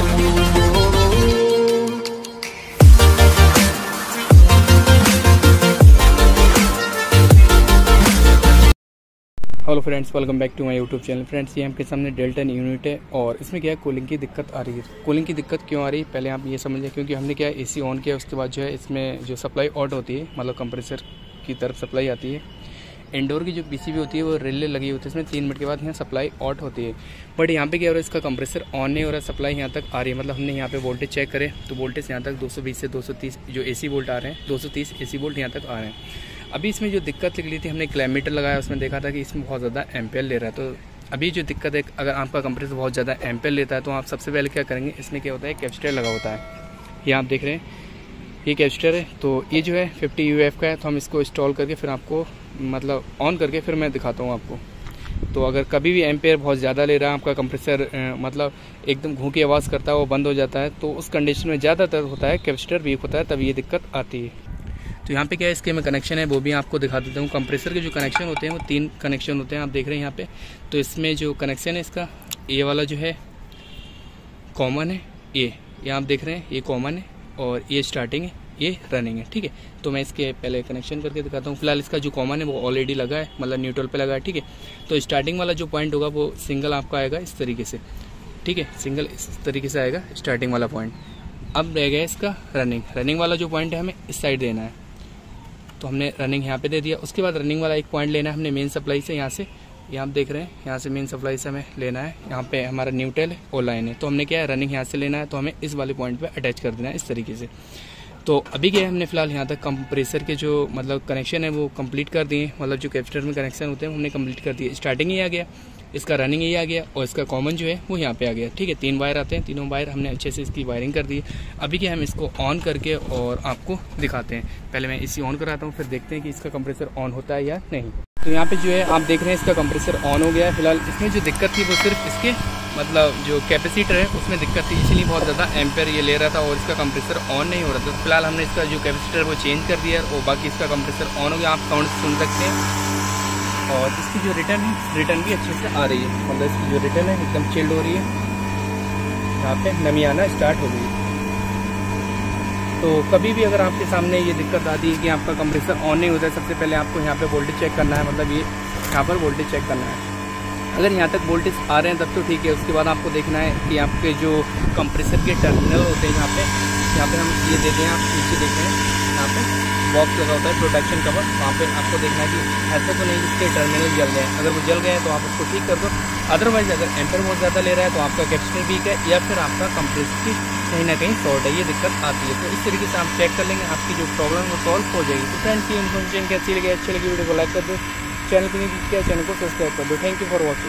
Hello friends welcome back to my YouTube channel friends ये आपके सामने डेल्टन यूनिट है और इसमें क्या है कूलिंग की दिक्कत आ रही है। कूलिंग की दिक्कत क्यों आ रही है? पहले आप ये समझिए क्योंकि हमने क्या है एसी ऑन किया, उसके बाद जो है इसमें जो सप्लाई आउट होती है मतलब कंप्रेसर की तरफ़ सप्लाई आती है इंडोर की जो पीसीबी होती है, वो रिले लगी होती है इसमें तीन मिनट के बाद यहाँ सप्लाई आउट होती है। बट यहाँ पे क्या हो रहा है, इसका कंप्रेसर ऑन नहीं हो रहा है सप्लाई यहाँ तक आ रही है। मतलब हमने यहाँ पे वोल्टेज चेक करे तो वोल्टेज यहाँ तक 220 से 230 जो एसी वोल्ट आ रहे हैं 230 एसी वोल्ट यहाँ तक आ रहे हैं। अभी इसमें जो दिक्कत निकली थी, हमने क्लैमीटर लगाया, उसमें देखा था कि इसमें बहुत ज़्यादा एम्पेयर ले रहा है। तो अभी जो दिक्कत है, अगर आपका कंप्रेसर बहुत ज़्यादा एम्पेयर लेता है तो आप सबसे पहले क्या करेंगे, इसमें क्या होता है कैप्स्टर लगा होता है। ये आप देख रहे हैं, ये कैप्स्टर है तो ये जो है फिफ्टी यू का है तो हम इसको इंस्टॉल करके फिर आपको मतलब ऑन करके फिर मैं दिखाता हूँ आपको। तो अगर कभी भी एम्पेयर बहुत ज़्यादा ले रहा है, आपका कंप्रेसर मतलब एकदम घूँ की आवाज़ करता है, वो बंद हो जाता है तो उस कंडीशन में ज़्यादातर होता है कैपेसिटर वीक होता है तब ये दिक्कत आती है। तो यहाँ पे क्या है इसके में कनेक्शन है, वो भी आपको दिखा देता हूँ। कंप्रेसर के जो कनेक्शन होते हैं, वो तीन कनेक्शन होते हैं, आप देख रहे हैं यहाँ पे। तो इसमें जो कनेक्शन है, इसका ये वाला जो है कॉमन है ये ये आप देख रहे हैं, ये कॉमन है और ये स्टार्टिंग है। ये रनिंग है, ठीक है? तो मैं इसके पहले कनेक्शन करके दिखाता हूँ। फ़िलहाल इसका जो कॉमन है, वो ऑलरेडी लगा है मतलब न्यूट्रल पे लगा है, ठीक है? तो स्टार्टिंग वाला जो पॉइंट होगा, वो सिंगल आपका आएगा इस तरीके से, ठीक है? सिंगल इस तरीके से आएगा स्टार्टिंग वाला पॉइंट अब रह गया इसका रनिंग रनिंग वाला जो पॉइंट है, हमें इस साइड देना है। तो हमने रनिंग यहाँ पे दे दिया। उसके बाद रनिंग वाला एक पॉइंट लेना है हमने मेन सप्लाई से यहाँ से। यहाँ आप देख रहे हैं, यहाँ से मेन सप्लाई से हमें लेना है। यहाँ पे हमारा न्यूट्रल है लाइन है। तो हमने क्या है रनिंग यहाँ से लेना है तो हमें इस वाले पॉइंट पे अटैच कर देना है इस तरीके से। तो अभी क्या है हमने फ़िलहाल यहाँ तक कंप्रेसर के जो मतलब कनेक्शन है वो कंप्लीट कर दिए मतलब जो कैप्चर में कनेक्शन होते हैं हमने कंप्लीट कर दिए। स्टार्टिंग ही आ गया, इसका रनिंग ये आ गया और इसका कॉमन जो है वो यहाँ पे आ गया। ठीक है, तीन वायर आते हैं, तीनों वायर हमने अच्छे से इसकी वायरिंग कर दी अभी क्या हम इसको ऑन करके और आपको दिखाते हैं। पहले मैं इसी ऑन कराता हूँ, फिर देखते हैं कि इसका कंप्रेसर ऑन होता है या नहीं। तो यहाँ पे जो है, आप देख रहे हैं इसका कंप्रेसर ऑन हो गया है। फ़िलहाल इसमें जो दिक्कत थी वो सिर्फ़ इसके मतलब जो कैपेसिटर है, उसमें दिक्कत थी, इसलिए बहुत ज़्यादा एम्पेयर ये ले रहा था और इसका कंप्रेसर ऑन नहीं हो रहा था। फ़िलहाल हमने इसका जो कैपेसिटर वो चेंज कर दिया और बाकी इसका कंप्रेसर ऑन हो गया। आप साउंड सुन सकते हैं। और इसकी जो रिटर्न है रिटर्न भी अच्छे से आ रही है। मतलब इसकी जो रिटर्न है, एकदम चिल्ड हो रही है। यहाँ पे नमी आना स्टार्ट हो गई। तो कभी भी अगर आपके सामने ये दिक्कत आती है कि आपका कंप्रेसर ऑन नहीं होता है, सबसे पहले आपको यहाँ पे वोल्टेज चेक करना है। मतलब ये, यहाँ पर वोल्टेज चेक करना है। अगर यहाँ तक वोल्टेज आ रहे हैं, तब तो ठीक है। उसके बाद आपको देखना है कि आपके जो कंप्रेसर के टर्मिनल होते हैं यहाँ पे यहाँ पे हम ये देते हैं, आप नीचे देख हैं, यहाँ पे बॉक्स लगा होता है प्रोटेक्शन कवर वहाँ पे आपको देखना है कि ऐसा तो नहीं, इसके टर्मिनल जल गए अगर वो जल गए हैं तो आप उसको ठीक कर दो। अदरवाइज़ अगर एंटर बहुत ज़्यादा ले रहा है तो आपका कैप्चर वीक है, या फिर आपका कंप्रेसर की कहीं ना कहीं शॉर्ट है, ये दिक्कत आती है। तो इस तरीके से आप चेक कर लेंगे, आपकी जो प्रॉब्लम वो सॉल्व हो जाएगी। तो फ्रेंड्स की इन्फॉर्मेशन कैसी लगी? अच्छी लगी वीडियो को लाइक कर दो। चैनल पर नहीं किया चैनल को सब्सक्राइब कर दो. Thank you for watching